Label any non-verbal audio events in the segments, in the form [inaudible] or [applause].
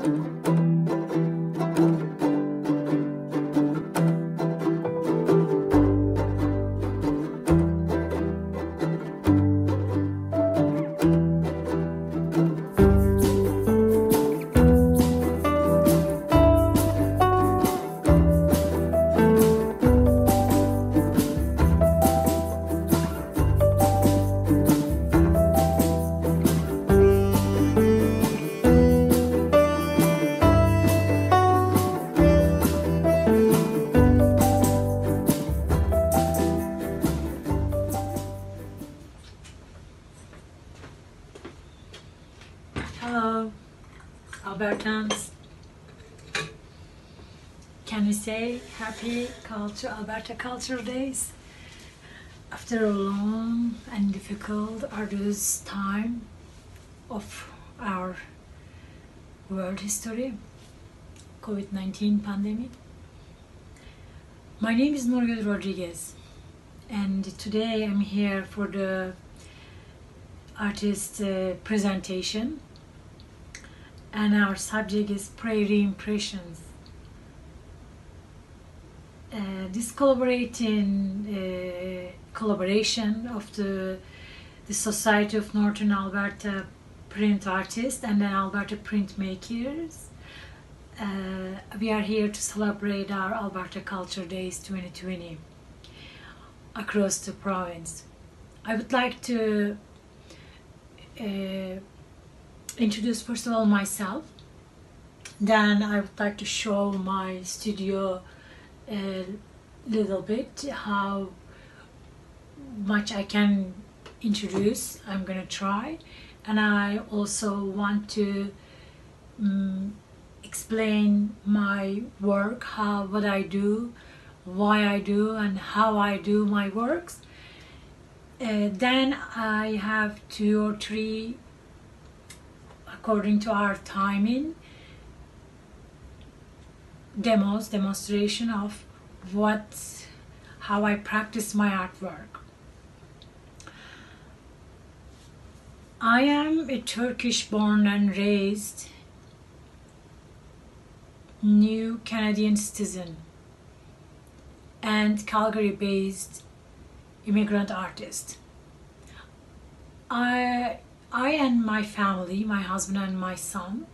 Hello, culture, Alberta Culture Days? After a long and difficult, arduous time of our world history, COVID-19 pandemic. My name is Nurgül Rodriguez, and today I'm here for the artist uh, presentation and our subject is prairie impressions. Uh, this collaborating uh, collaboration of the the Society of Northern Alberta Print Artists and then Alberta Printmakers. Uh, we are here to celebrate our Alberta Culture Days 2020 across the province. I would like to uh, introduce first of all myself then I would like to show my studio a little bit how much I can introduce I'm gonna try. And I also want to um, explain my work how what I do why I do and how I do my works. Uh, then I have two or three according to our timing demos demonstration of what how I practice my artwork. I am a Turkish born and raised new Canadian citizen and Calgary based immigrant artist. I I and my family, my husband and my son,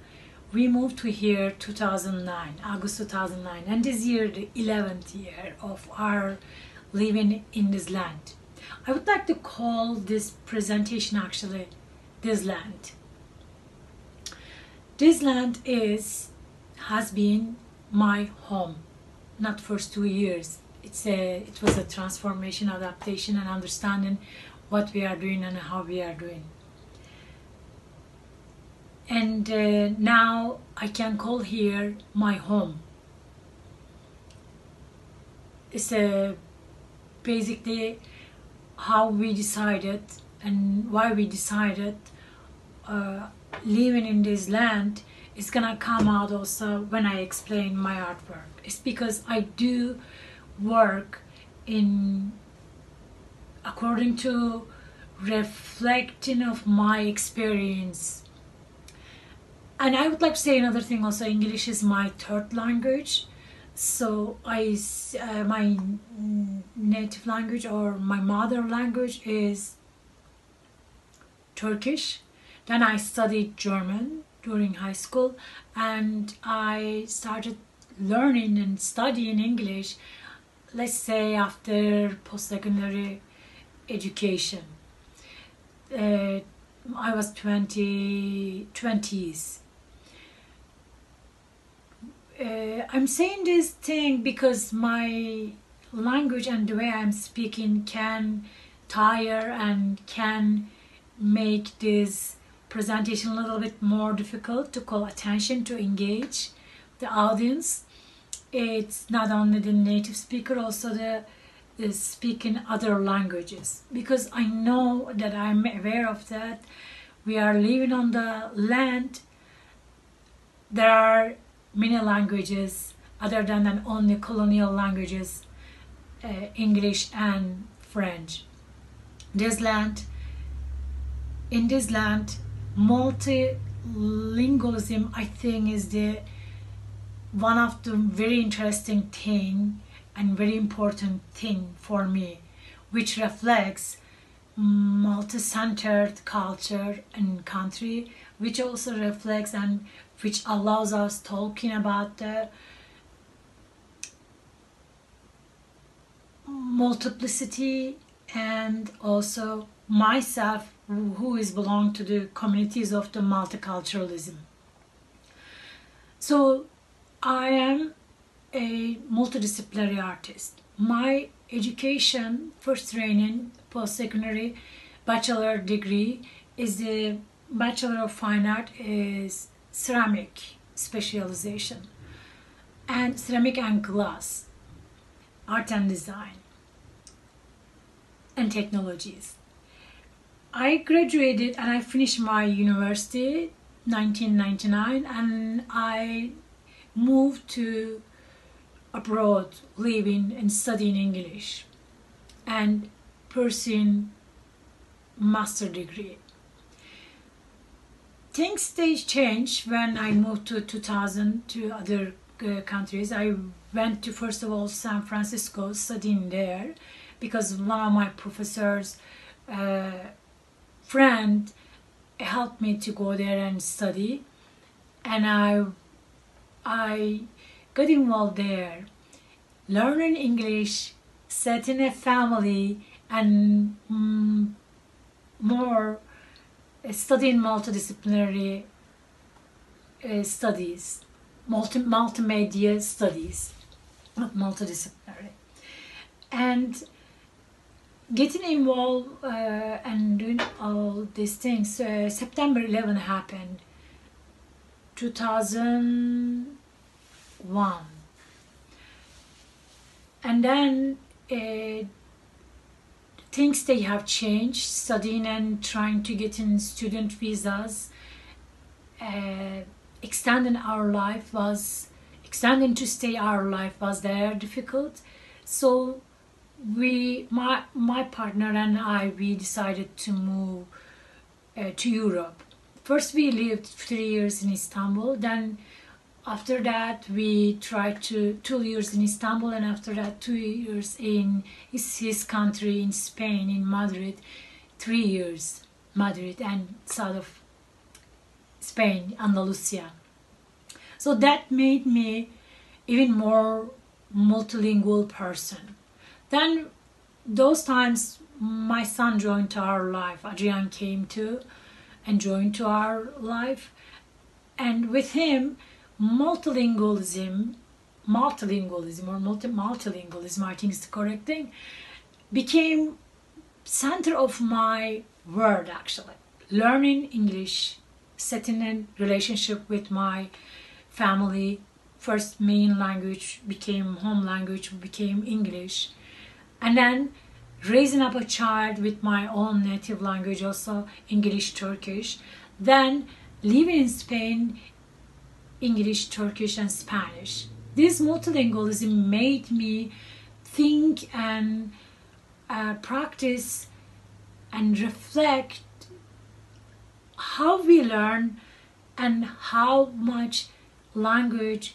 we moved to here 2009, August 2009, and this year the 11th year of our living in this land. I would like to call this presentation actually this land. This land is has been my home, not first two years. It's a it was a transformation, adaptation, and understanding what we are doing and how we are doing and uh, now I can call here my home. It's uh, basically how we decided and why we decided uh, living in this land is gonna come out also when I explain my artwork. It's because I do work in according to reflecting of my experience and I would like to say another thing also English is my third language. So I uh, my native language or my mother language is Turkish. Then I studied German during high school and I started learning and studying English let's say after post-secondary education. Uh, I was 20 20s uh, I'm saying this thing because my language and the way I'm speaking can tire and can make this presentation a little bit more difficult to call attention to engage the audience. It's not only the native speaker also the, the speaking other languages. Because I know that I'm aware of that. We are living on the land. There are many languages other than, than only colonial languages, uh, English and French. This land, in this land, multi multilingualism, I think, is the one of the very interesting thing and very important thing for me, which reflects multi-centered culture and country, which also reflects and which allows us talking about the multiplicity and also myself who is belong to the communities of the multiculturalism. So I am a multidisciplinary artist. My education, first training, post-secondary, bachelor degree is the Bachelor of Fine Art is ceramic specialization and ceramic and glass, art and design and technologies. I graduated and I finished my university 1999 and I moved to abroad living and studying English and pursuing master degree. Things they changed when I moved to 2000 to other uh, countries. I went to first of all San Francisco studying there because one of my professors uh, friend helped me to go there and study and I I got involved there learning English setting a family and mm, more studying multidisciplinary uh, studies multi multimedia studies not multidisciplinary. And getting involved uh, and doing all these things uh, september 11 happened. 2001 and then things they have changed studying and trying to get in student visas uh, extending our life was extending to stay our life was there difficult so we my my partner and I we decided to move uh, to Europe. First we lived three years in Istanbul. Then after that we tried to two years in Istanbul and after that two years in his, his country in Spain in Madrid. Three years Madrid and south of Spain Andalusia. So that made me even more multilingual person then those times my son joined to our life. Adrian came to and joined to our life. And with him, multilingualism, multilingualism or multi multilingualism, I think is the correct thing, became center of my world actually. Learning English, setting a relationship with my family, first main language became home language, became English and then raising up a child with my own native language also english turkish then living in spain english turkish and spanish. This multilingualism made me think and uh, practice and reflect how we learn and how much language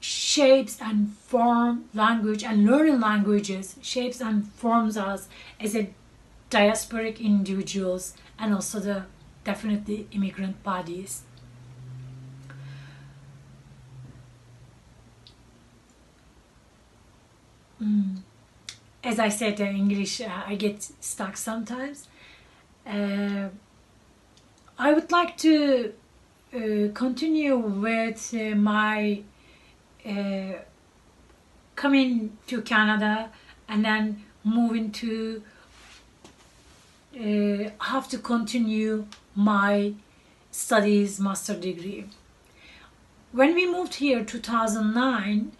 shapes and form language and learning languages shapes and forms us as a diasporic individuals and also the definitely immigrant bodies. Mm. As I said in English, uh, I get stuck sometimes. Uh, I would like to uh, continue with uh, my uh, coming to Canada and then moving to uh, have to continue my studies master degree when we moved here 2009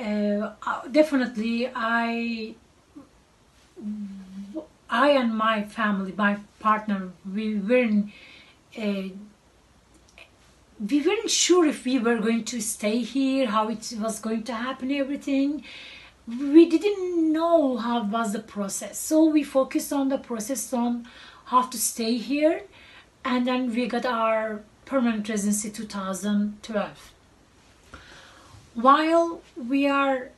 uh, uh, definitely i i and my family my partner we weren't uh, we weren't sure if we were going to stay here, how it was going to happen, everything. We didn't know how was the process. So we focused on the process on have to stay here. And then we got our permanent residency 2012. While we are,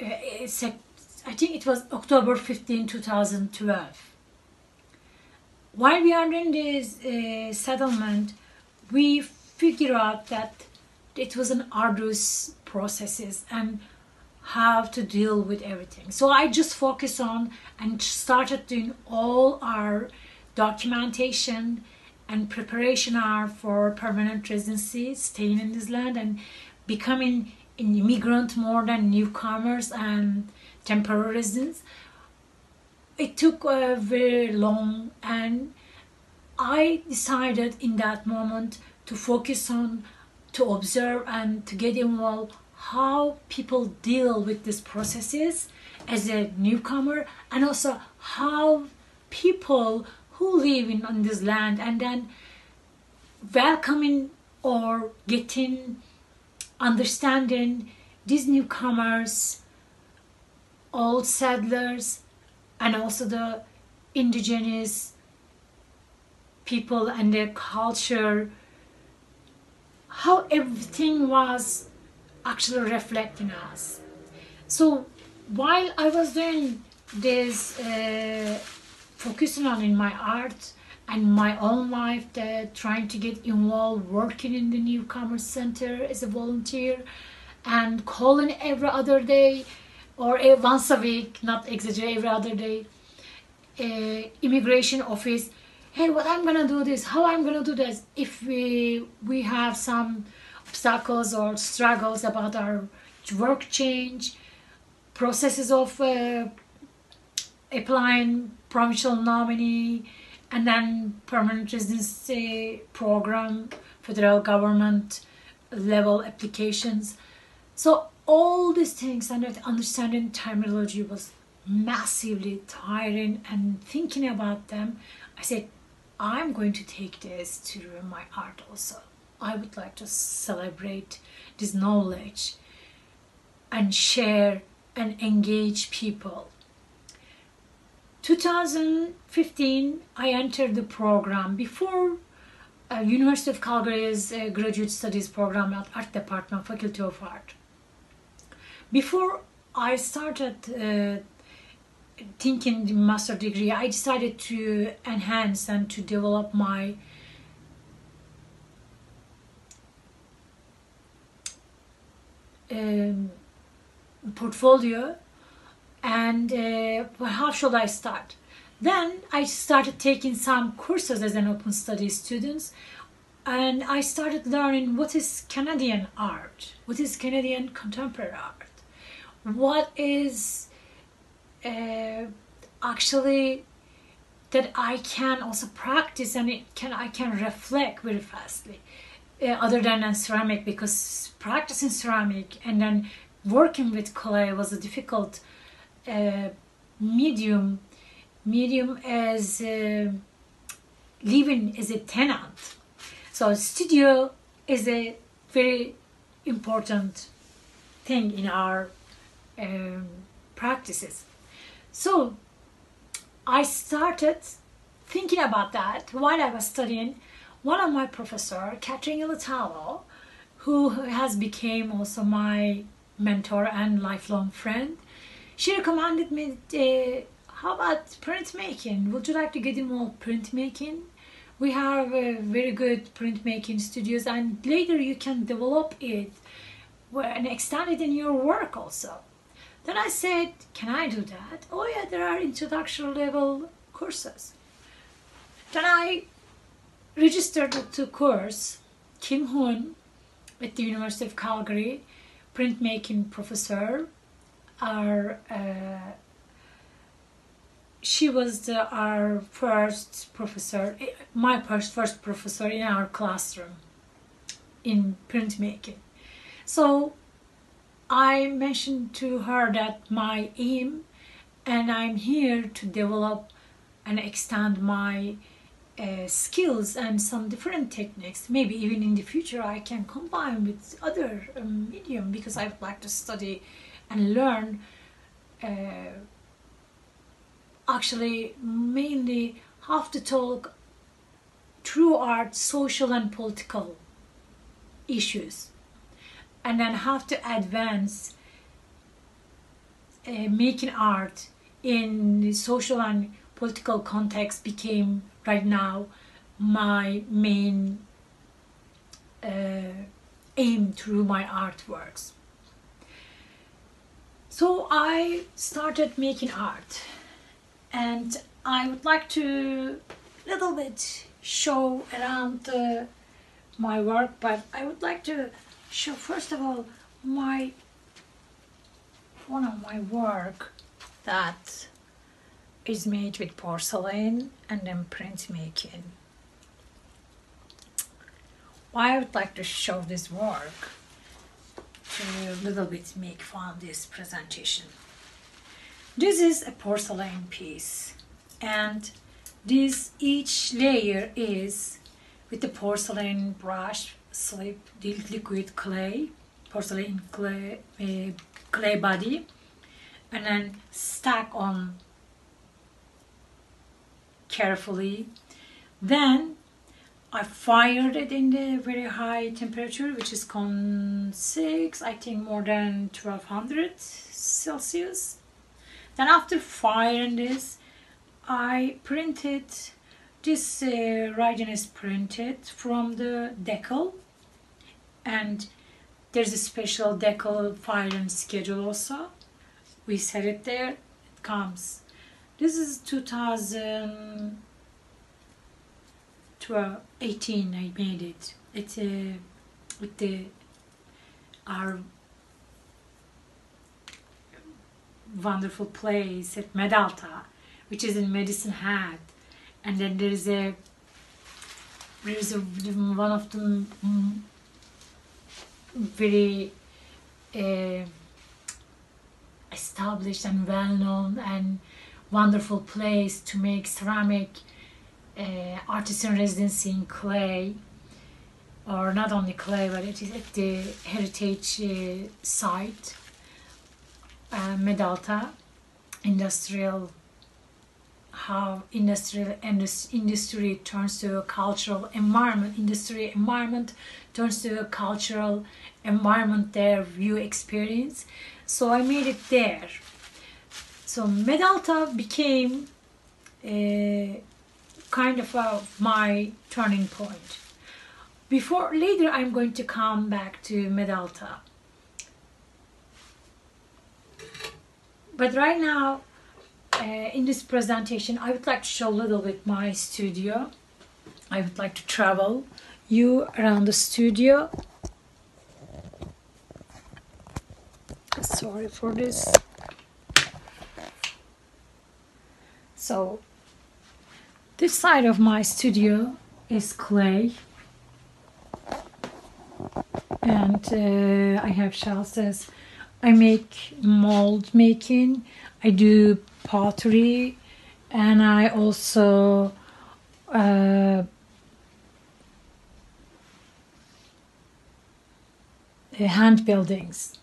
uh, it's a, I think it was October 15, 2012. While we are in this uh, settlement, we figure out that it was an arduous processes and how to deal with everything. So I just focused on and started doing all our documentation and preparation are for permanent residency, staying in this land and becoming an immigrant more than newcomers and temporary residents. It took a very long and I decided in that moment to focus on to observe and to get involved how people deal with these processes as a newcomer and also how people who live in on this land and then welcoming or getting understanding these newcomers old settlers and also the indigenous people and their culture how everything was actually reflecting us. So while i was doing this uh, focusing on in my art and my own life that trying to get involved working in the newcomer center as a volunteer and calling every other day or once a week not exaggerate every other day uh, immigration office hey what i'm gonna do this how i'm gonna do this if we we have some obstacles or struggles about our work change processes of uh, applying provincial nominee and then permanent residency program, federal government level applications. So all these things and understanding terminology was massively tiring and thinking about them, I said, I'm going to take this to my art also. I would like to celebrate this knowledge and share and engage people 2015, I entered the program before uh, University of Calgary's uh, graduate studies program at Art Department, Faculty of Art. Before I started uh, thinking the master degree, I decided to enhance and to develop my um, portfolio and uh, how should I start? Then I started taking some courses as an open studies student and I started learning what is Canadian art, what is Canadian contemporary art, what is uh, actually that I can also practice and it can I can reflect very fastly. Uh, other than ceramic because practicing ceramic and then working with clay was a difficult uh, medium. Medium as uh, living as a tenant. So studio is a very important thing in our um, practices. So i started thinking about that while i was studying one of my professor catherine Ylitalo, who has become also my mentor and lifelong friend she recommended me, uh, how about printmaking? Would you like to get involved printmaking? We have uh, very good printmaking studios and later you can develop it and extend it in your work also. Then I said, can I do that? Oh yeah, there are introduction level courses. Then I registered to course Kim Huynh at the University of Calgary, printmaking professor our uh, she was the, our first professor, my first, first professor in our classroom in printmaking. So I mentioned to her that my aim and I'm here to develop and extend my uh, skills and some different techniques. Maybe even in the future I can combine with other um, medium because I would like to study and learn uh, actually mainly have to talk through art social and political issues and then have to advance uh, making art in social and political context became right now my main uh, aim through my artworks. So I started making art and I would like to a little bit show around uh, my work but I would like to show first of all my one of my work that is made with porcelain and then printmaking. I would like to show this work to a little bit make fun this presentation. This is a porcelain piece and this each layer is with the porcelain brush slip liquid clay porcelain clay uh, clay body and then stack on carefully then I fired it in the very high temperature, which is cone 6, I think more than 1200 Celsius. Then after firing this, I printed, this uh, writing is printed from the decal and there's a special decal firing schedule also. We set it there, it comes. This is 2000 12, 18 I made it. It's a, with the, our wonderful place at Medalta, which is in Medicine Hat. And then there is a, there is a, one of the very uh, established and well-known and wonderful place to make ceramic uh, artisan residency in clay or not only clay but it is at the heritage uh, site uh, Medalta industrial how industrial industry turns to a cultural environment industry environment turns to a cultural environment there view experience. So I made it there so Medalta became uh, kind of uh, my turning point. Before later, I'm going to come back to Medalta. But right now, uh, in this presentation, I would like to show a little bit my studio. I would like to travel you around the studio. Sorry for this. So this side of my studio is clay and uh, I have shelves. I make mold making, I do pottery and I also uh, hand buildings,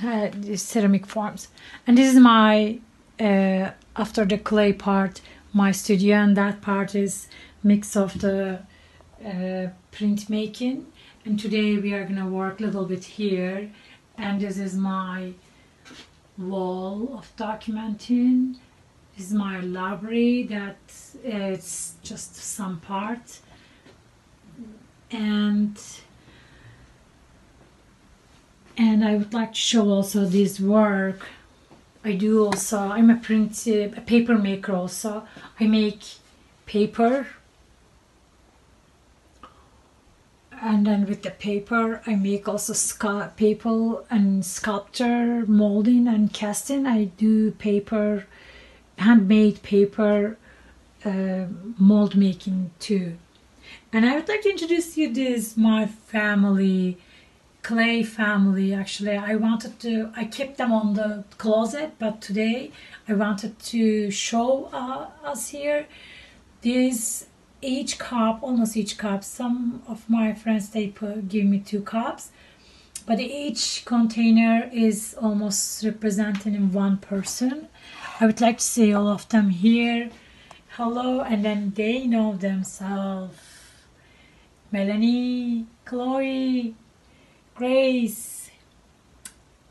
uh, ceramic forms. And this is my, uh, after the clay part, my studio and that part is mix of the uh, printmaking. And today we are gonna work a little bit here. And this is my wall of documenting. This is my library that it's just some part. And and I would like to show also this work I do also, I'm a print, a paper maker also. I make paper and then with the paper I make also paper and sculpture, molding and casting. I do paper, handmade paper uh, mold making too. And I would like to introduce you this my family clay family actually. I wanted to i kept them on the closet but today i wanted to show uh, us here. These each cup almost each cup some of my friends they put, give me two cups but each container is almost representing one person. I would like to see all of them here. Hello, and then they know themselves. Melanie, Chloe, Grace,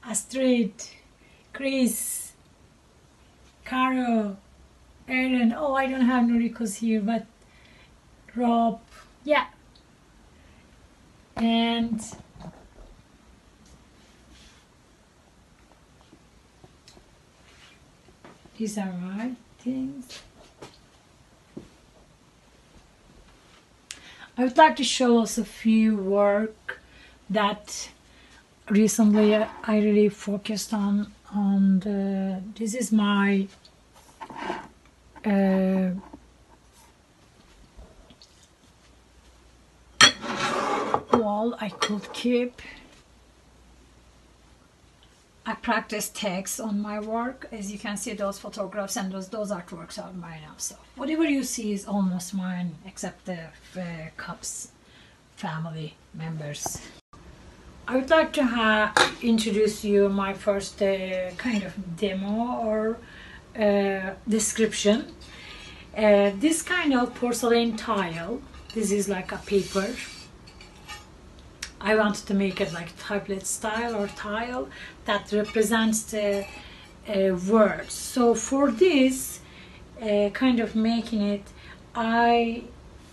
Astrid, Chris, Carol, Aaron. Oh, I don't have Noriko's here, but Rob, yeah. And these are right things. I would like to show us a few work that recently I really focused on on the this is my uh, wall I could keep. I practice text on my work. As you can see those photographs and those those artworks are mine also whatever you see is almost mine except the uh, cups family members I would like to ha- introduce you my first uh, kind of demo or uh, description. Uh, this kind of porcelain tile, this is like a paper. I wanted to make it like tablet style or tile that represents the uh, words. So for this uh, kind of making it, I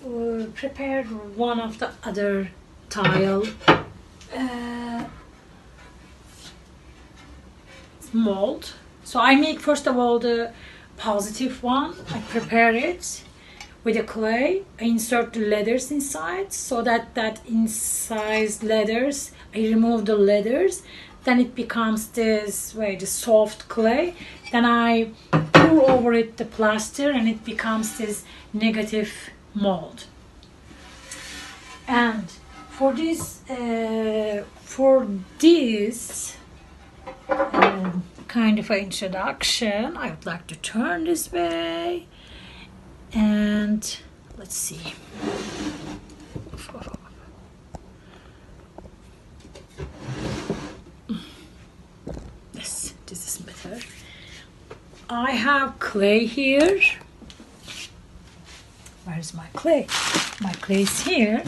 uh, prepared one of the other tile uh, mold. So I make first of all the positive one. I prepare it with the clay. I insert the letters inside so that that incised letters, I remove the letters. Then it becomes this way, the soft clay. Then I pour over it the plaster and it becomes this negative mold. And for this uh, for this uh, kind of introduction I would like to turn this way. And let's see. This this is better. I have clay here. Where's my clay? My clay is here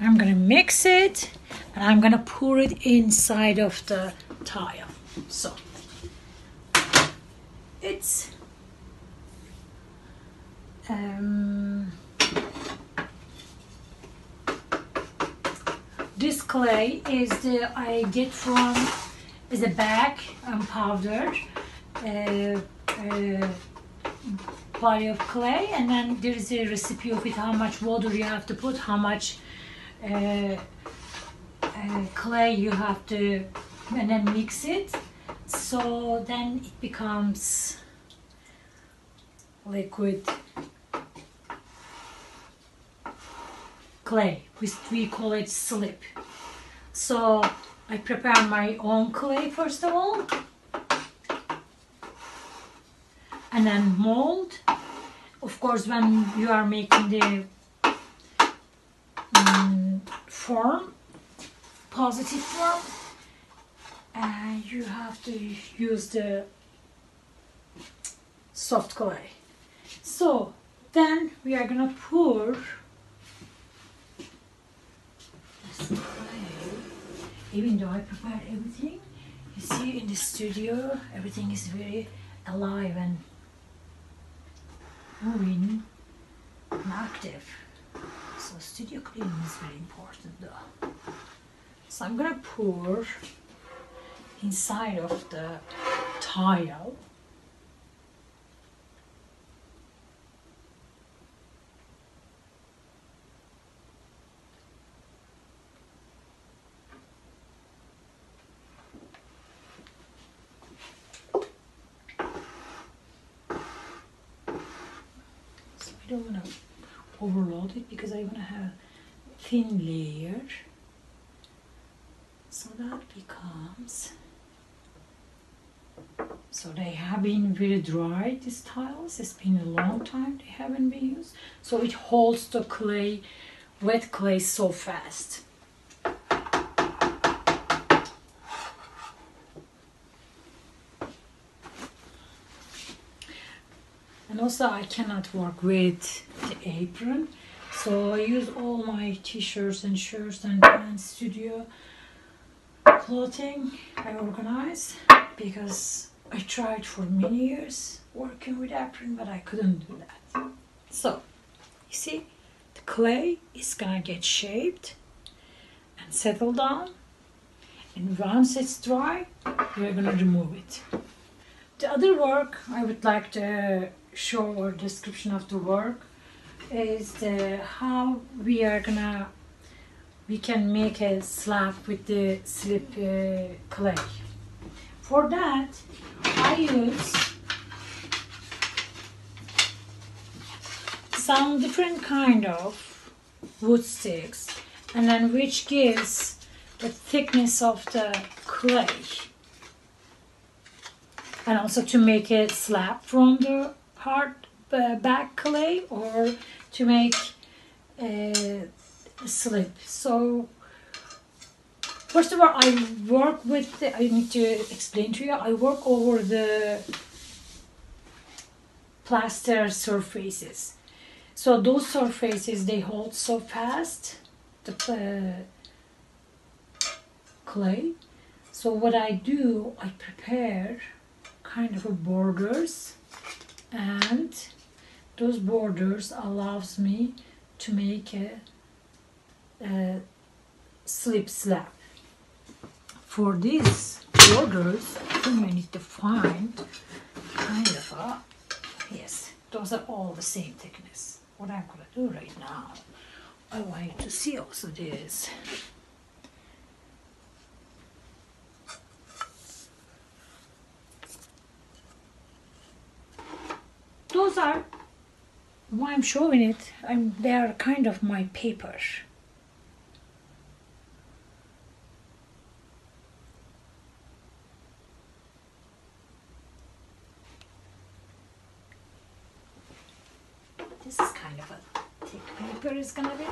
I'm gonna mix it and I'm gonna pour it inside of the tile. So it's um, this clay is the I get from is a bag and powder uh, uh, body of clay and then there is a recipe of it how much water you have to put how much uh, uh, clay you have to and then mix it. So then it becomes liquid clay we, we call it slip. So I prepare my own clay first of all and then mold. Of course when you are making the form, positive form, and you have to use the soft clay. So then we are gonna pour this clay. Even though I prepared everything, you see in the studio everything is very alive and moving and active. So studio cleaning is very important though. So I'm gonna pour inside of the tile So I don't wanna overload it because I want to have thin layer so that becomes so they have been very dry these tiles. It's been a long time they haven't been used. So it holds the clay wet clay so fast. And also I cannot work with apron so I use all my t-shirts and shirts and pants studio clothing I organize because I tried for many years working with apron but I couldn't do that. So you see the clay is gonna get shaped and settle down and once it's dry we're gonna remove it. The other work I would like to show or description of the work is the how we are gonna we can make a slab with the slip uh, clay. For that I use some different kind of wood sticks and then which gives the thickness of the clay and also to make a slab from the hard uh, back clay or to make a slip. So first of all, I work with. The, I need to explain to you. I work over the plaster surfaces. So those surfaces they hold so fast the uh, clay. So what I do, I prepare kind of a borders and those borders allows me to make a, a slip slab. For these borders, I I need to find kind of a, yes, those are all the same thickness. What I'm gonna do right now, I want you to see also this. Those are why I'm showing it, I'm, they are kind of my papers. This is kind of a thick paper it's gonna be,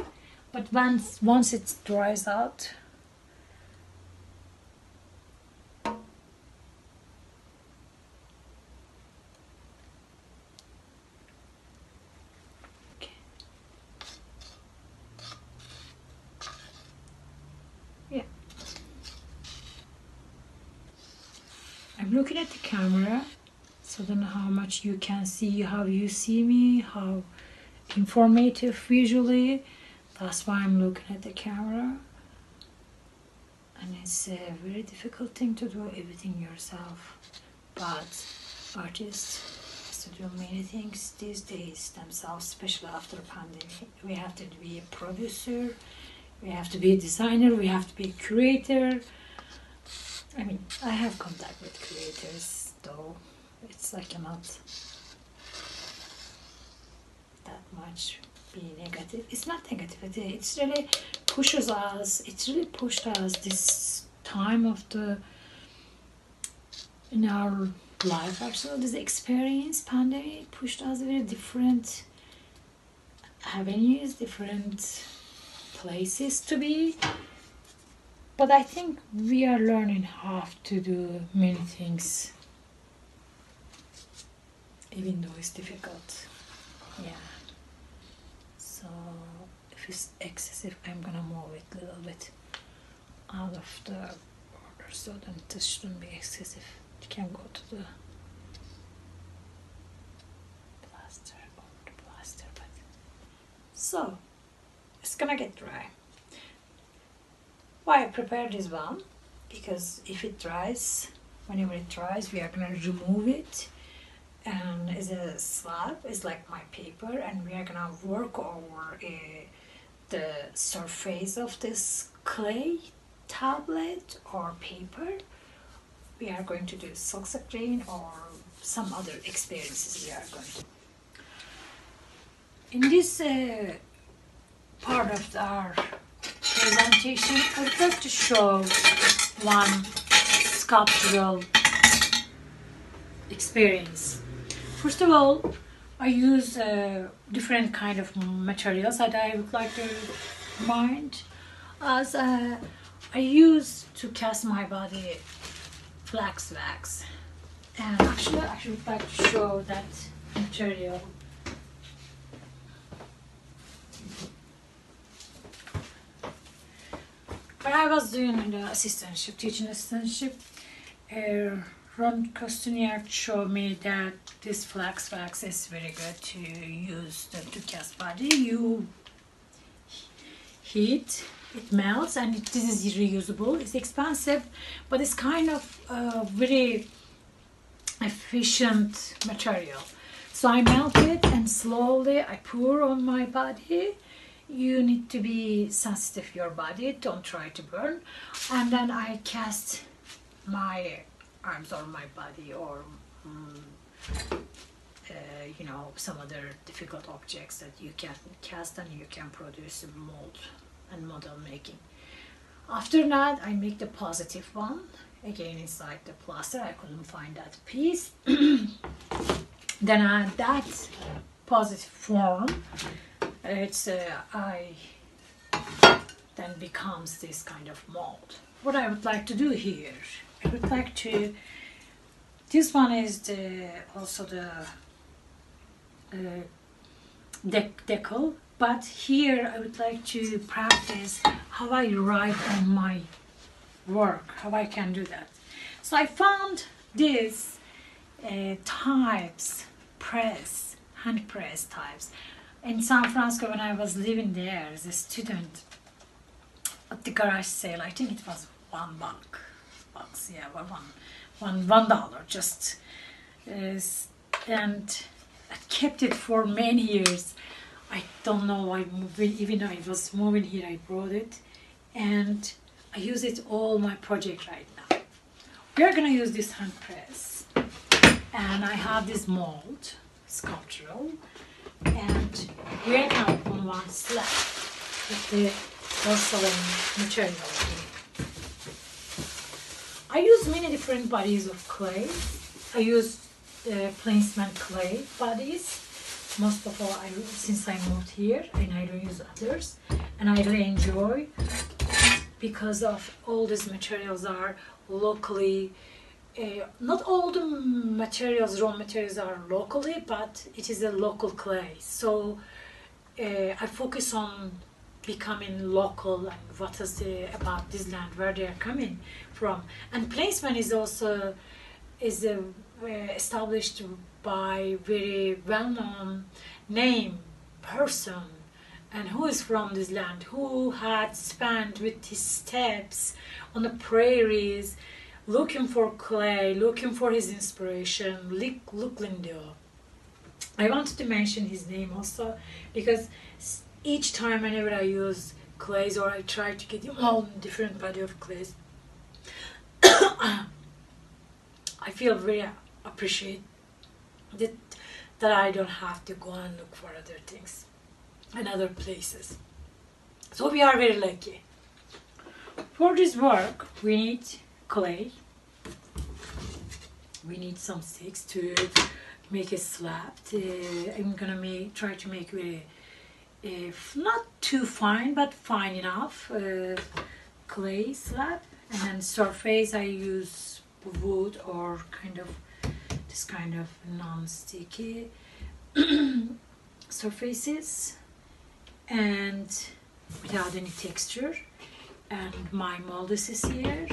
but once once it dries out, I'm looking at the camera so I don't you can see how you see me how informative visually. That's why I'm looking at the camera. And it's a very difficult thing to do everything yourself. But artists to do many things these days themselves especially after pandemic. We have to be a producer we have to be a designer we have to be a curator I mean, I have contact with creators, though it's like not that much be negative. It's not negativity. It's really pushes us. It's really pushed us this time of the in our life. Actually, this experience pandemic pushed us very different avenues, different places to be but I think we are learning how to do many things, even though it's difficult. Yeah. So if it's excessive, I'm gonna move it a little bit out of the border so then this shouldn't be excessive. You can go to the plaster over the plaster, but so it's gonna get dry. Why I prepared this one? Because if it dries, whenever it dries, we are gonna remove it and as a slab it's like my paper and we are gonna work over uh, the surface of this clay tablet or paper. We are going to do silk screen or some other experiences we are going to in this uh, part of our presentation, I would like to show one sculptural experience. First of all, I use uh, different kind of materials that I would like to mind. as uh, I use to cast my body flax wax and actually I would like to show that material. When I was doing the assistantship, teaching assistantship, uh, Ron Costinier showed me that this flax wax is very good to use the, to cast body. You heat, it melts, and it, this is reusable. It's expensive, but it's kind of uh, very efficient material. So I melt it and slowly I pour on my body. You need to be sensitive your body, don't try to burn. And then I cast my arms or my body or um, uh, you know some other difficult objects that you can cast and you can produce a mold and model making. After that I make the positive one. Again inside the plaster. I couldn't find that piece. [coughs] Then I, that positive form. It's uh, I then becomes this kind of mold. What I would like to do here Would like to this one is the also the uh, dec decal but here I would like to practice how I write on my work, how I can do that. So I found these uh, types, press, hand press types. In San Francisco when I was living there as a student at the garage sale, I think it was one buck, bucks, yeah, one, one, one dollar just. Uh, and I kept it for many years. I don't know, why moved, even though I was moving here, I brought it. And I use it all my project right now. We are gonna use this hand press. And I have this mold, sculptural, and we're now on one slab with the porcelain material. I use many different bodies of clay. I use uh, Plainsman clay bodies. Most of all, I, since I moved here, and I don't use others, and I really enjoy because of all these materials are locally uh, not all the materials raw materials are locally but it is a local clay so uh, i focus on becoming local and what is about this land where they are coming from. And Plainsman is also is uh, established by very well-known name person. And who is from this land, who had spent with his steps on the prairies, looking for clay, looking for his inspiration, Luke Lindoe. I wanted to mention his name also because each time whenever I use clays or I try to get all different body of clays, [coughs] I feel very appreciate that, that I don't have to go and look for other things and other places. So we are very lucky. For this work, we need clay. We need some sticks to make a slab. Uh, I'm gonna make, try to make very, if not too fine, but fine enough uh, clay slab. And then surface, I use wood or kind of this kind of non-sticky [clears throat] surfaces. And without any texture. And my mold is here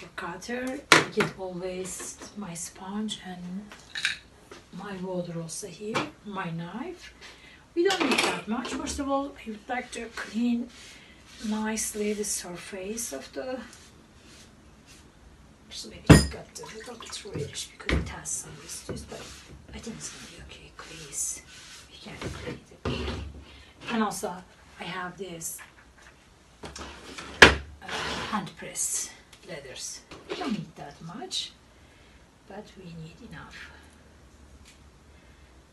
the cutter I get always my sponge and my water also here my knife we don't need that much first of all I would like to clean nicely the surface of the so maybe it's got a little bit reddish because it has some residues but I think it's gonna be okay please you can clean it and also I have this uh, hand press leathers. We don't need that much, but we need enough.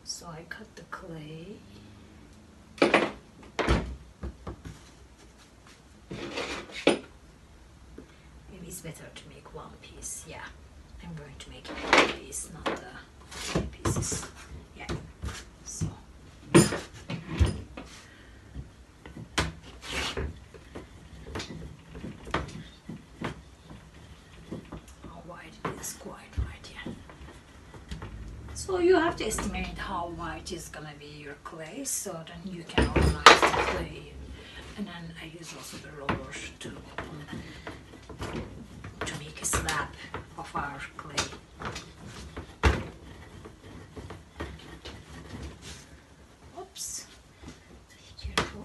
So I cut the clay. Maybe it's better to make one piece. Yeah, I'm going to make one piece, not the pieces. So you have to estimate how white is gonna be your clay so then you can organize the clay. And then I use also the roller to to make a slab of our clay. Oops. Be careful.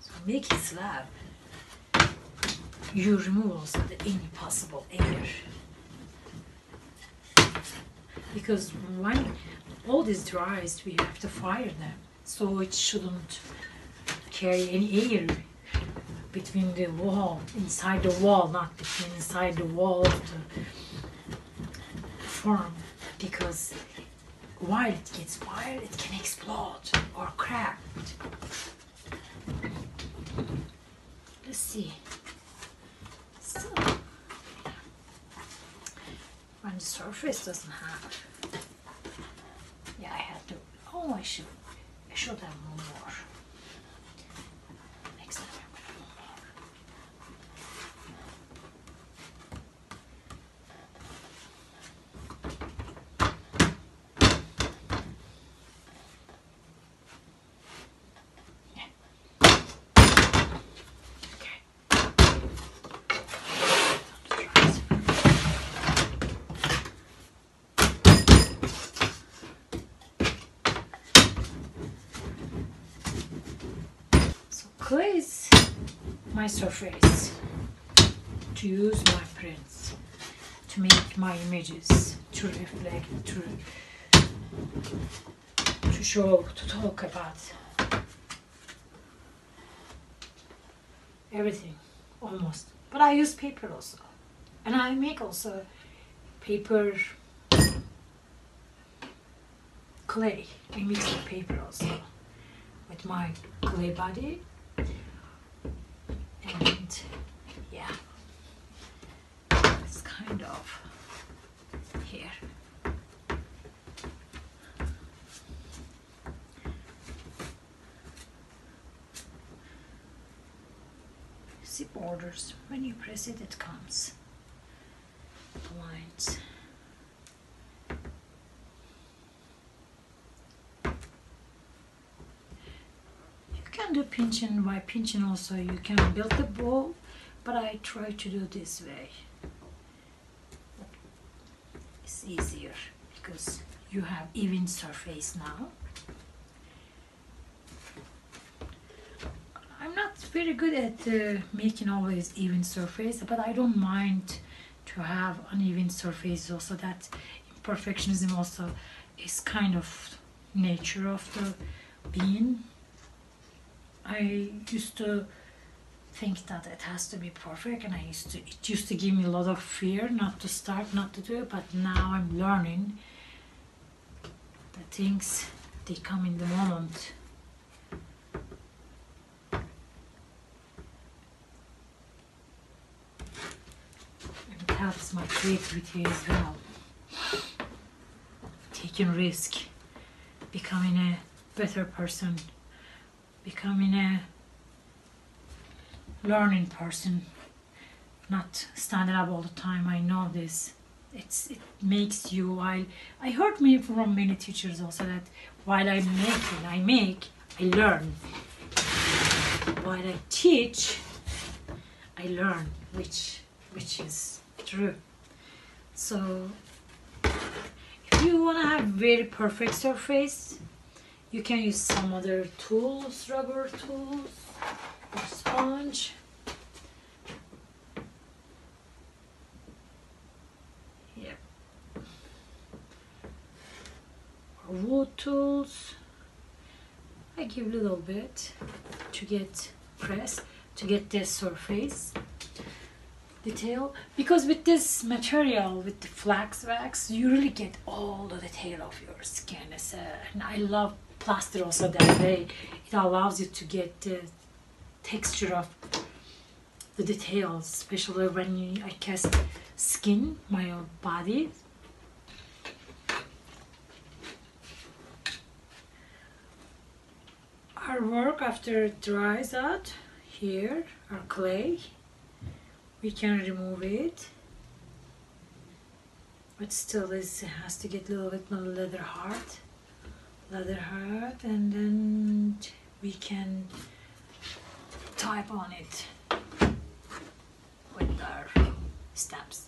So make it slab. You remove also the any possible air. Because when all this dries, we have to fire them. So it shouldn't carry any air between the wall, inside the wall, not between inside the wall of the form. Because while it gets fired, it can explode or crack. Let's see. So, when the surface doesn't have, yeah, I had to. Oh, I should, I should have more. Next time I'm gonna have more. Okay. So clay is my surface to use my prints, to make my images, to reflect, to to show, to talk about everything almost. But i use paper also. And i make also paper clay. I mix the paper also with my clay body and yeah. It's kind of here. See borders. When you press it it comes. Lines you can do pinching by pinching also you can build the ball but I try to do this way it's easier because you have even surface now I'm not very good at uh, making always even surface, but I don't mind to have uneven surface also. That imperfectionism also is kind of nature of the being. I used to think that it has to be perfect, and I used to it used to give me a lot of fear not to start, not to do it. But now I'm learning that things they come in the moment. it helps my creativity as well. Taking risk, becoming a better person, becoming a learning person, not standing up all the time. I know this. It's it makes you while I heard me from many teachers also that while I'm making, I make, I learn. While I teach, I learn, which which is true. So if you want to have very perfect surface, you can use some other tools, rubber tools, or sponge. Yep. Or wood tools. I give a little bit to get press to get this surface detail because with this material with the flax wax you really get all the detail of your skin It's, uh, and i love plaster also that way it allows you to get the texture of the details, especially when you, I cast skin, my body. Our work after it dries out here, our clay, we can remove it. But still, this has to get a little bit more leather hard, leather hard, and then we can type on it with our stamps.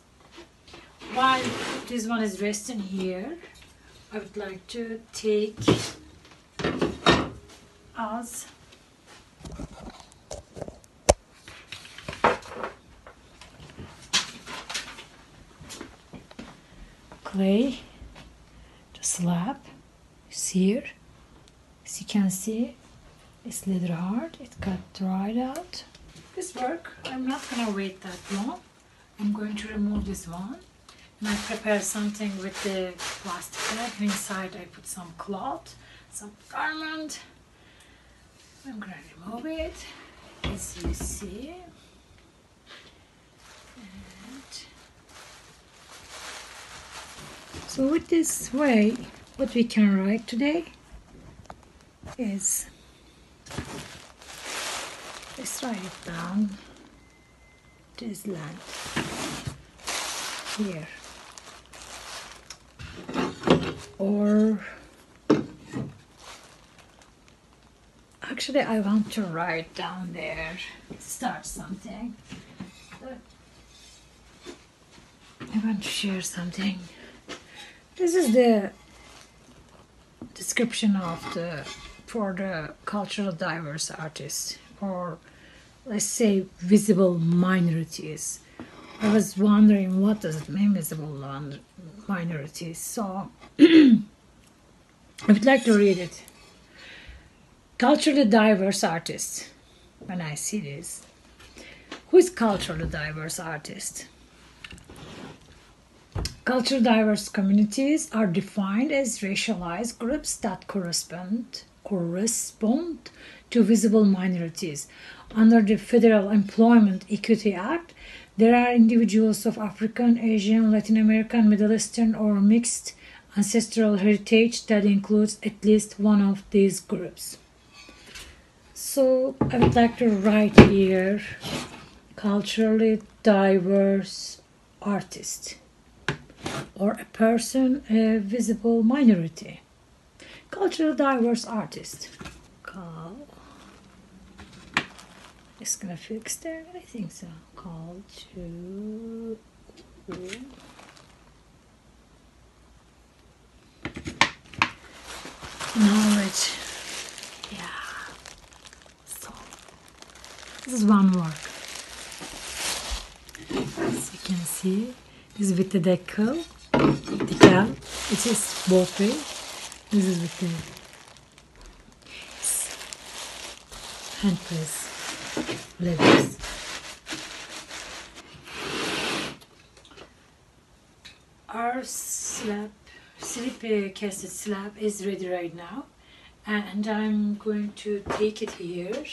While this one is resting here, I would like to take us clay, slab is here. As you can see, it's a little hard. It got dried out. This work, I'm not gonna wait that long. I'm going to remove this one. And I prepare something with the plastic bag. Inside I put some cloth, some garment. I'm gonna remove it, as you see. And so with this way, what we can write today is let's write it down. This land here. Or actually I want to write down there start something. I want to share something. This is the description of the for the cultural diverse artists or let's say visible minorities. I was wondering what does it mean visible minorities. So [clears throat] I would like to read it. Culturally diverse artists. When I see this, who is culturally diverse artist? Culturally diverse communities are defined as racialized groups that correspond correspond to visible minorities. Under the Federal Employment Equity Act, there are individuals of African, Asian, Latin American, Middle Eastern, or mixed ancestral heritage that includes at least one of these groups. So I would like to write here culturally diverse artist or a person, a visible minority. Cultural diverse artist. Call. It's gonna fix there? I think so. Call to. Knowledge. Yeah. So, this is one work. As you can see, this is with the decal, decal. It is both. This is with the hand press leathers. Our slab, slip uh, casted slab is ready right now and I'm going to take it here.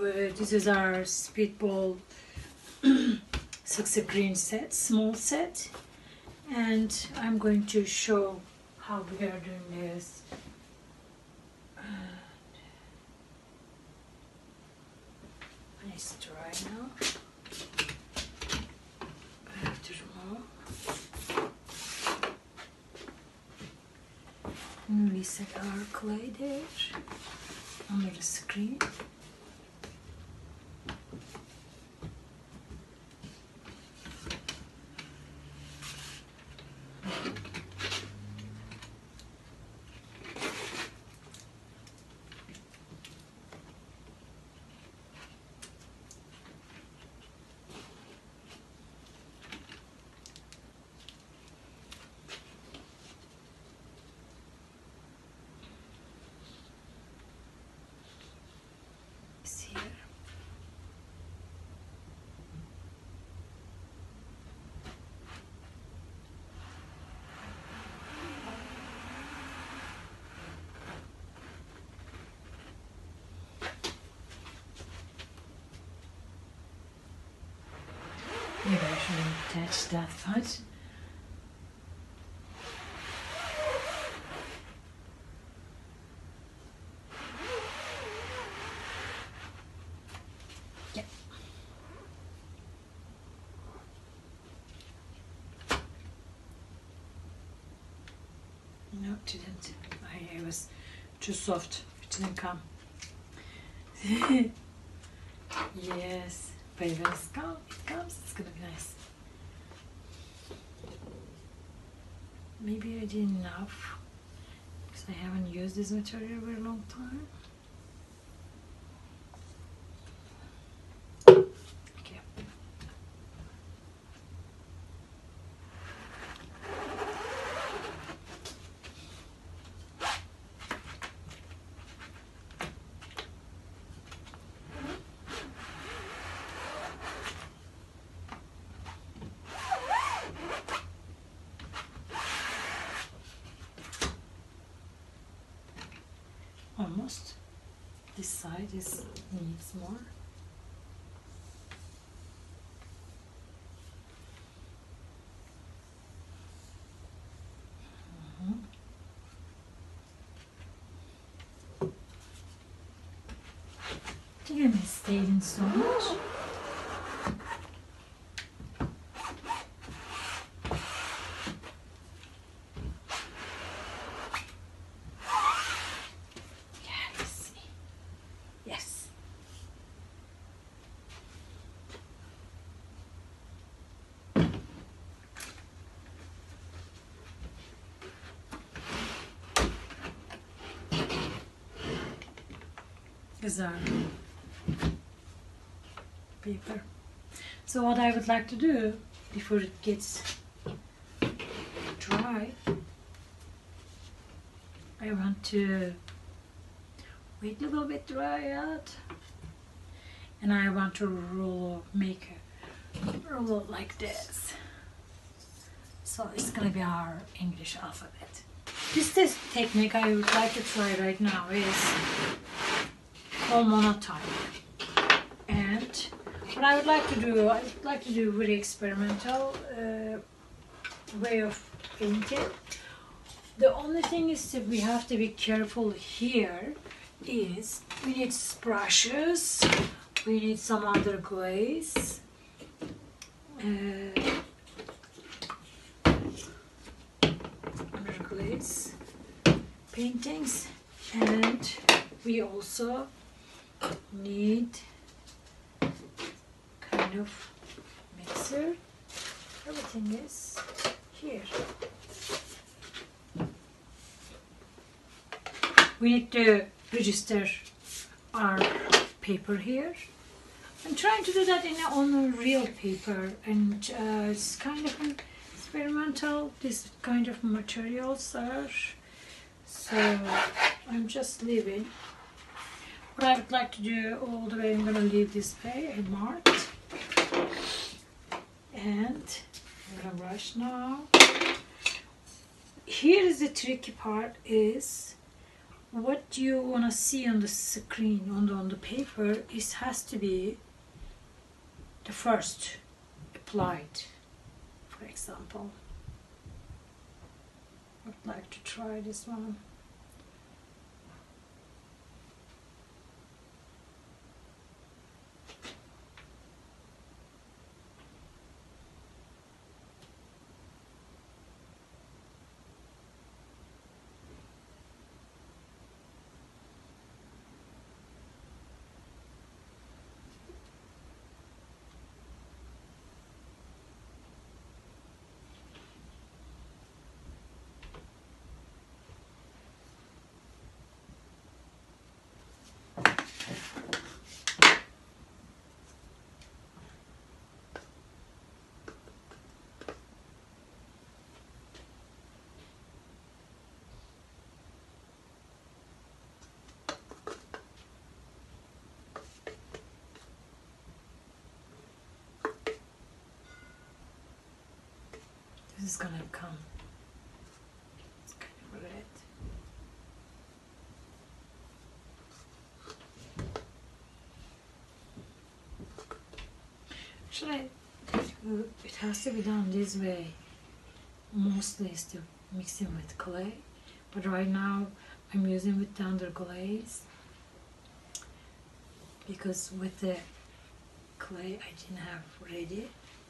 This is our speedball 60 green set, small set and I'm going to show how we are doing this. And uh, it's dry now. We set our clay there under the screen. I attach that much. Yeah. No, didn't. I, it was too soft. It didn't come. [laughs] yes, when it's come, it comes, it's gonna be nice. Maybe I did enough because I haven't used this material for a long time. Okay. Almost. This side is needs more. Mhm. Think I misstayed in so much. Yeah, let's see. Yes. Exactly. Um, paper. So what I would like to do before it gets dry, I want to wait a little bit dry out and I want to roll make a roll like this so it's gonna be our English alphabet this this technique I would like to try right now is called monotype and what I would like to do I would like to do really experimental uh, way of painting the only thing is that we have to be careful here is we need brushes, we need some other glaze, uh, other glaze paintings, and we also need kind of mixer. Everything is here. we need to register our paper here. I'm trying to do that in on real paper and uh, it's kind of an experimental, this kind of materials are. So I'm just leaving. What I would like to do all the way, I'm gonna leave this page marked. And I'm gonna brush now. Here is the tricky part is what you want to see on the screen on the on the paper is has to be the first applied for example I'd like to try this one This is gonna come. It's kind of red. Uh, It has to be done this way. Mostly is to mixing with clay, but right now I'm using with the underglaze because with the clay I didn't have ready,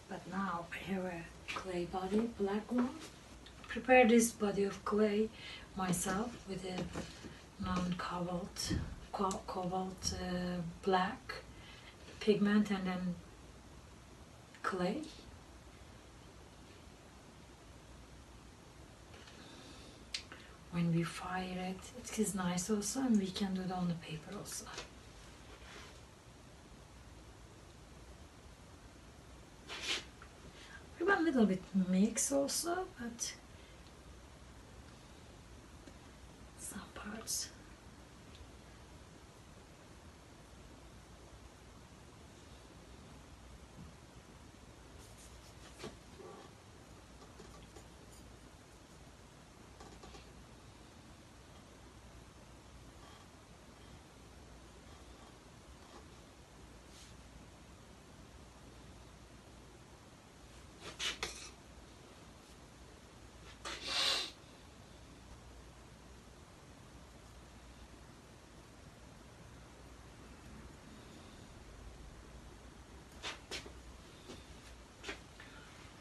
but now I have a clay body, black one. Prepare this body of clay myself with a non-cobalt, co- cobalt uh, black pigment and then clay. When we fire it, it is nice also, and we can do it on the paper also. Want a little bit mix also, but some parts.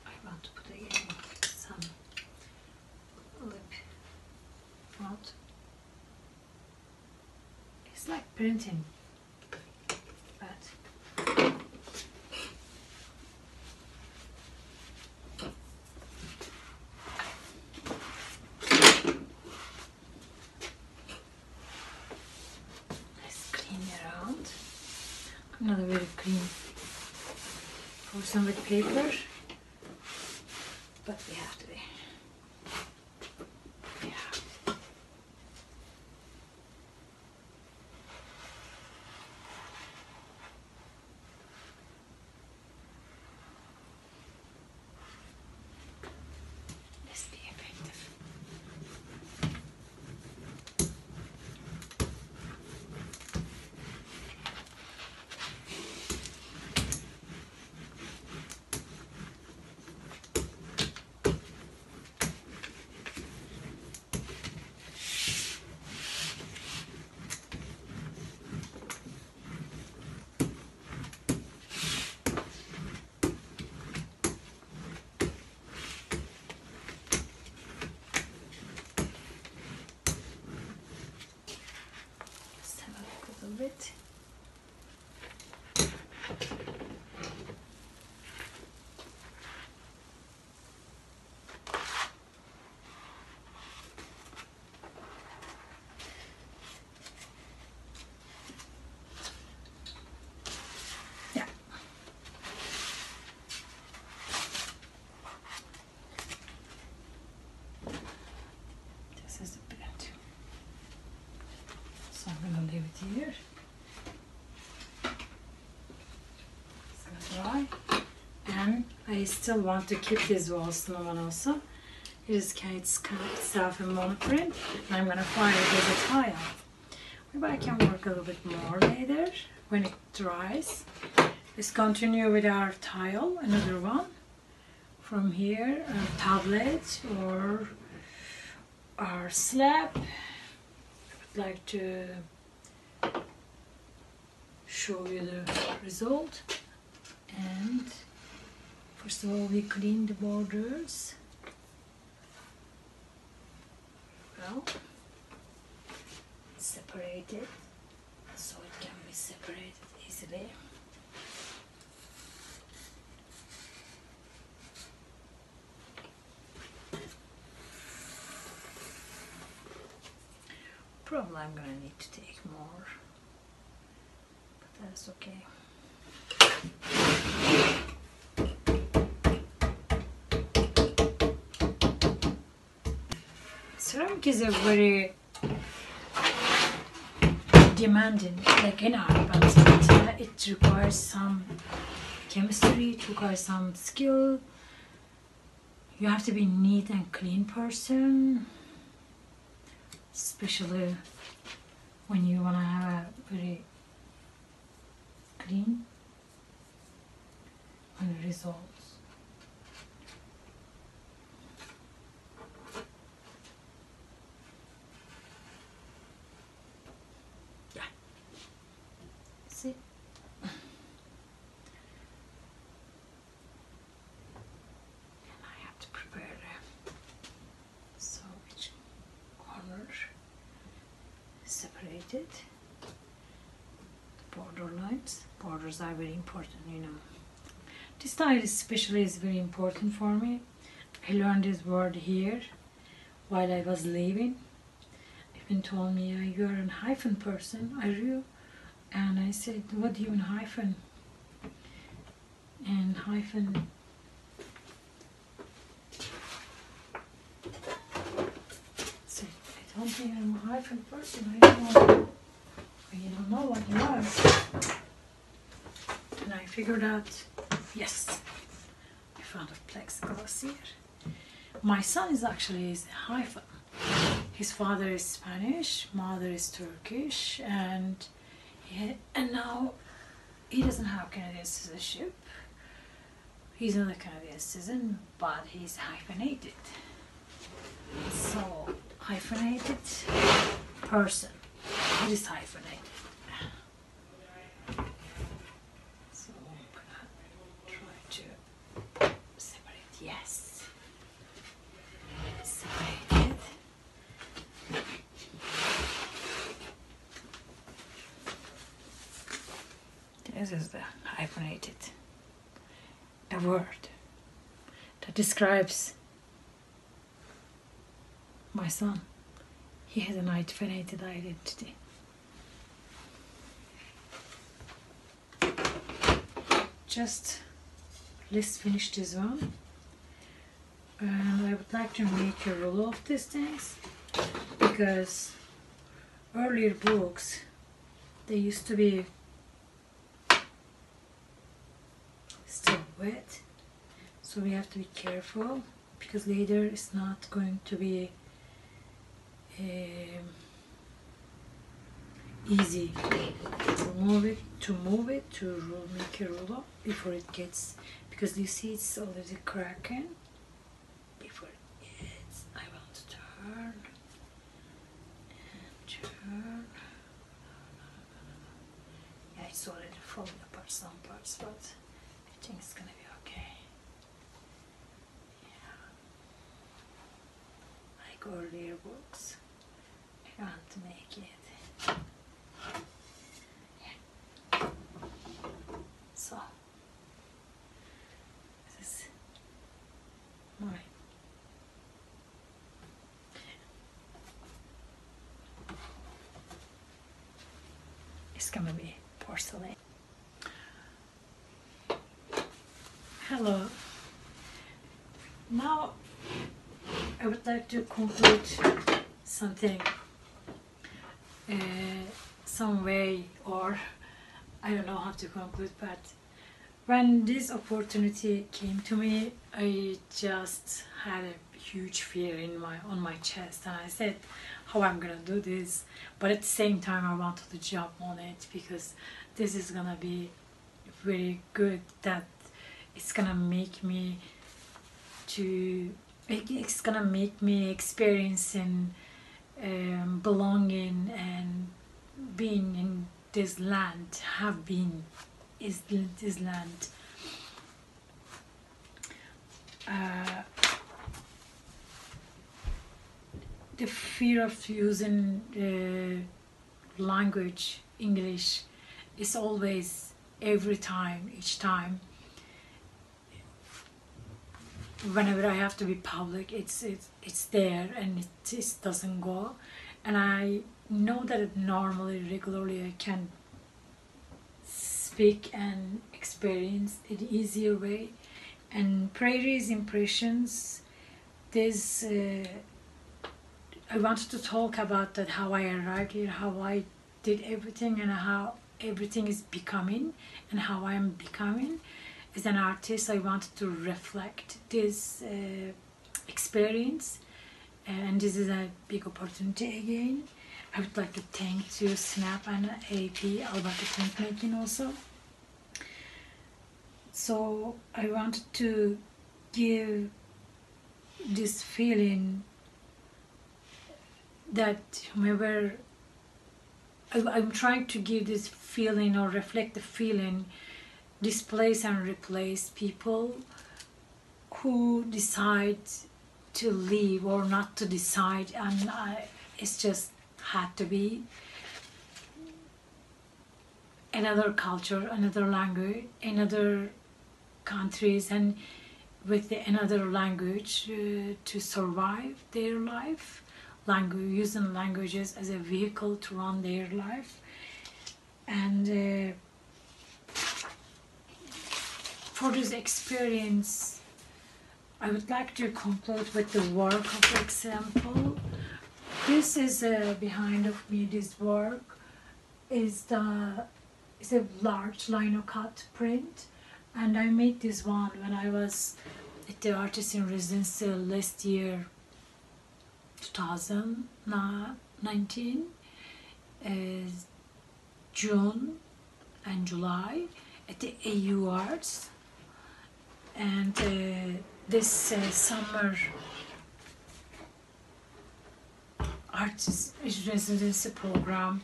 I want to put some lip. It's like printing, but let's clean around. I'm not a very clean person with paper. But we have to be. Yeah. Let's be effective. Let's have a look a little bit. Yeah. This is the print. So leave it here. It's gonna dry. And I still want to keep this wall one also. Is Kate's itself in monoprint. And I'm gonna fire it as a tile. Maybe I can work a little bit more later when it dries. Let's continue with our tile, another one. From here, a tablet or our slab I would like to show you the result. And first of all we clean the borders. Well separate it so it can be separated easily. Probably I'm gonna need to take more, that's okay. Ceramic is a very demanding, like in art, but it, requires some chemistry, it requires some skill. You have to be neat and clean person especially when you want to have a very and results. hyphenated. Border lines. Borders are very important, you know. This style especially is very important for me. I learned this word here while I was leaving. Even told me, you're an hyphen person, are you? And I said, what do you mean hyphen? And hyphen so I don't think I'm a hyphen person. I don't know. You don't know what you are. And I figured out, yes, I found a plexiglass here. My son is actually is a hyphen. His father is Spanish, mother is Turkish, and he, and now he doesn't have Canadian citizenship. He's not a Canadian citizen, but he's hyphenated. So hyphenated person. It is hyphenated. So I'm gonna try to separate. Yes. Separated. This is the hyphenated a word that describes my son. He has an hyphenated identity. Just let's finish this one. And I would like to make a rule of these things because earlier books they used to be still wet so we have to be careful because later it's not going to be um, easy to move it to move it to roll, make roll up before it gets because you see it's already cracking before it gets I want to turn and turn. Yeah it's already falling apart some parts but I think it's gonna be okay yeah earlier books I want to make it. So. This is my it's gonna be porcelain. Hello. Now I would like to conclude something uh, some way or I don't know how to conclude but when this opportunity came to me I just had a huge fear in my on my chest and I said how I'm gonna do this? But at the same time I wanted to jump on it because this is gonna be very good that it's gonna make me to it's gonna make me experiencing um, belonging and being in this land have been is this land. Uh, the fear of using uh, language english is always every time each time whenever I have to be public, it's it's it's there and it just doesn't go. And I know that normally, regularly, I can speak and experience it easier way. And Prairie's impressions, this uh, I wanted to talk about that how I arrived here, how I did everything, and how everything is becoming, and how I am becoming as an artist, I wanted to reflect this uh, experience, and this is a big opportunity again. I would like to thank to Snap and AP Alberta Printmaking also. So I wanted to give this feeling that whomever I, I'm trying to give this feeling or reflect the feeling displace and replace people who decide to leave or not to decide and I, it's just had to be another culture, another language, another countries, and with the, another language uh, to survive their life. Language using languages as a vehicle to run their life, and uh, for this experience, I would like to conclude with the work of example. This is uh, behind of me. This work is the is a large lino cut print, and I made this one when I was at the artist in residency last year, 2019, uh, June and July at the AU Arts and uh, this uh, summer artist residency program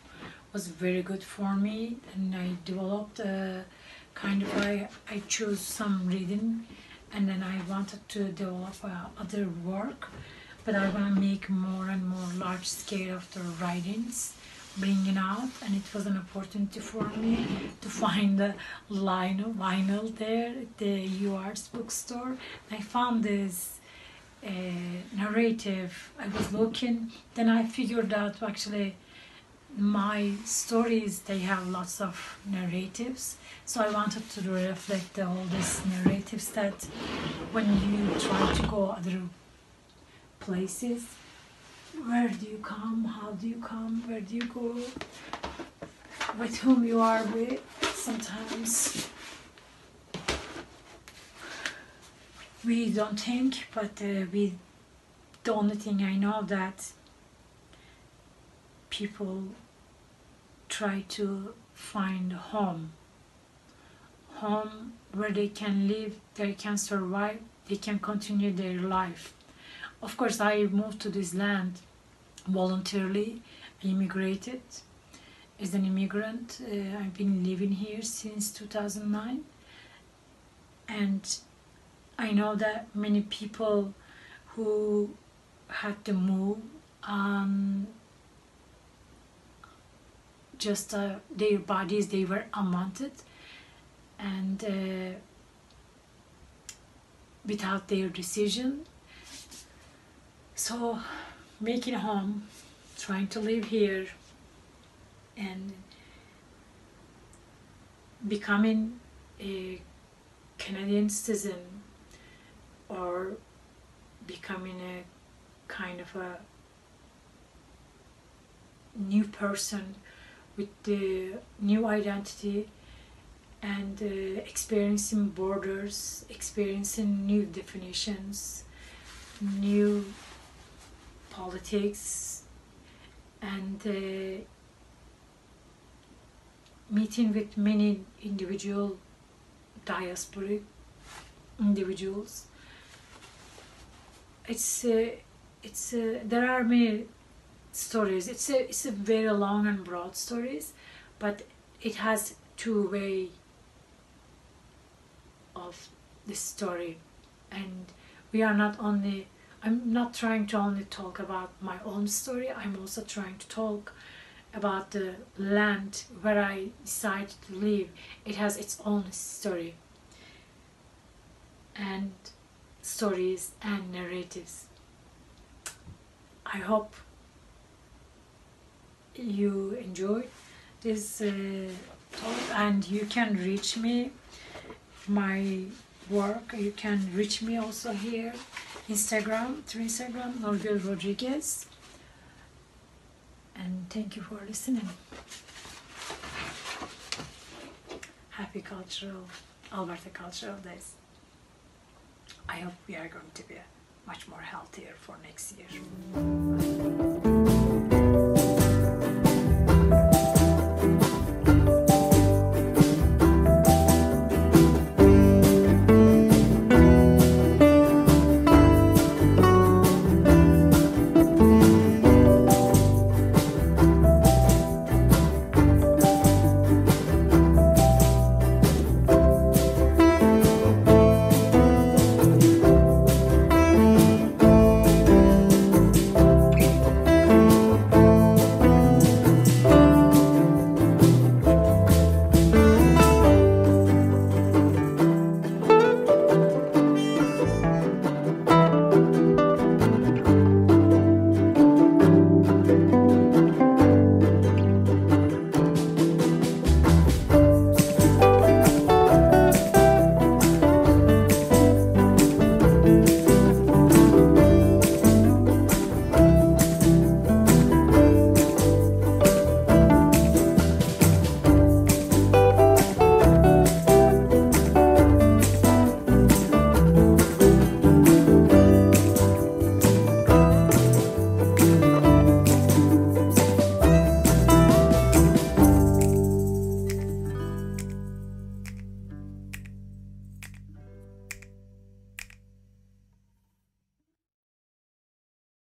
was very good for me and I developed a kind of I, I chose some reading and then I wanted to develop uh, other work but I want to make more and more large scale of the writings bringing out and it was an opportunity for me to find the vinyl, vinyl there at the UArts bookstore. I found this uh, narrative. I was looking, then I figured out actually my stories they have lots of narratives so i wanted to reflect all these narratives that when you try to go other places where do you come? How do you come? Where do you go? With whom you are with? Sometimes we don't think, but uh, we. The only thing I know that people try to find a home, home where they can live, they can survive, they can continue their life of course, I moved to this land voluntarily. I immigrated as an immigrant. Uh, I've been living here since 2009. And I know that many people who had to move um, just uh, their bodies they were unwanted and uh, without their decision so making home trying to live here and becoming a Canadian citizen or becoming a kind of a new person with the new identity and uh, experiencing borders, experiencing new definitions, new politics and uh, meeting with many individual diasporic individuals. It's uh, it's uh, there are many stories. It's a it's a very long and broad stories but it has two way of the story. And we are not only I'm not trying to only talk about my own story, I'm also trying to talk about the land where I decided to live. It has its own story and stories and narratives. I hope you enjoy this uh, talk and you can reach me my work you can reach me also here Instagram, through Instagram, Nurgül Rodriguez. And thank you for listening. Happy cultural, Alberta Cultural Days. I hope we are going to be much more healthier for next year.